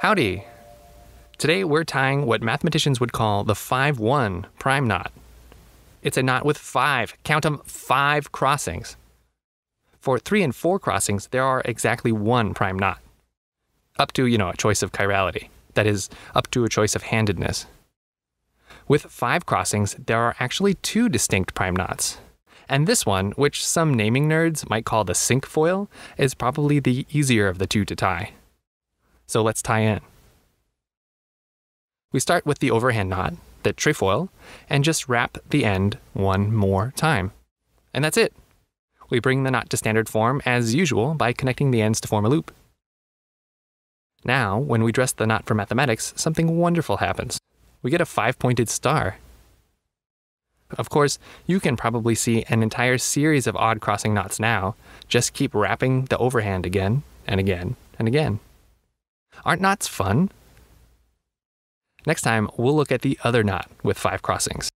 Howdy! Today we're tying what mathematicians would call the 5 1 prime knot. It's a knot with five, count 'em, five crossings. For 3 and 4 crossings, there are exactly one prime knot. Up to, you know, a choice of chirality. That is, up to a choice of handedness. With 5 crossings, there are actually two distinct prime knots. And this one, which some naming nerds might call the cinquefoil, is probably the easier of the two to tie. So let's tie in. We start with the overhand knot, the trefoil, and just wrap the end one more time. And that's it. We bring the knot to standard form as usual by connecting the ends to form a loop. Now, when we dress the knot for mathematics, something wonderful happens. We get a five pointed star. Of course, you can probably see an entire series of odd crossing knots now. Just keep wrapping the overhand again and again and again. Aren't knots fun? Next time, we'll look at the other knot with five crossings.